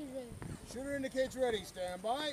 she's ready. Shooter indicates ready. Stand by.